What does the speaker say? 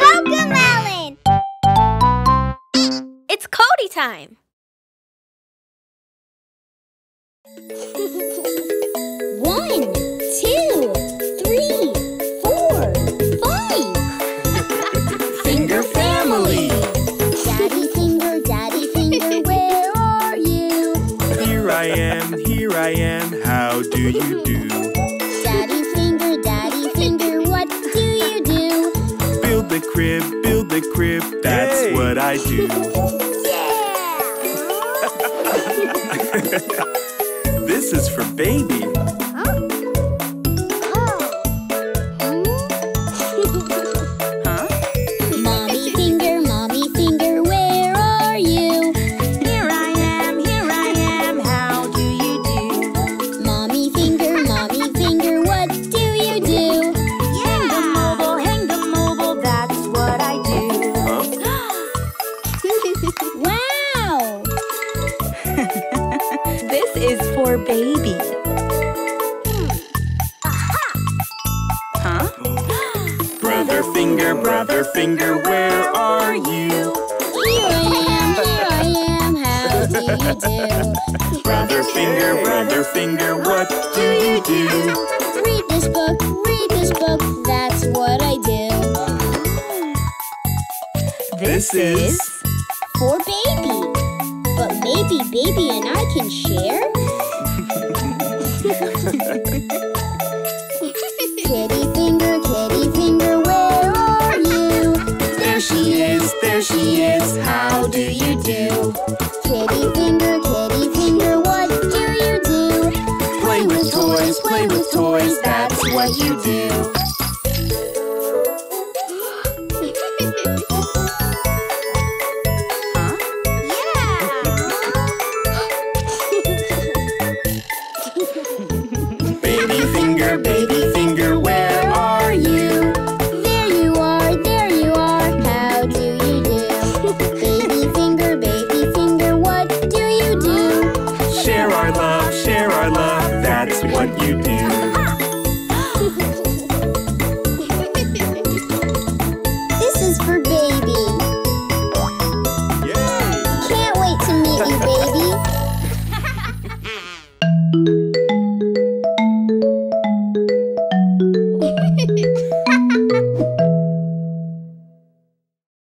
Cocomelon! It's Cody time. One, two, three, four, five. Finger family. Daddy finger, daddy finger, where are you? Here I am, here I am. How do you do? The crib, build the crib. That's Yay. what I do. This is for baby. For baby. Huh? Brother finger, brother finger, where are you? Here I am, here I am, how do you do? Brother finger, brother finger, what do you do? Read this book, read this book, that's what I do. This is For baby. But maybe baby and I can share? Do you do? Kitty finger, kitty finger, what do you do? Play with toys, play with toys. That's what you do. What you do.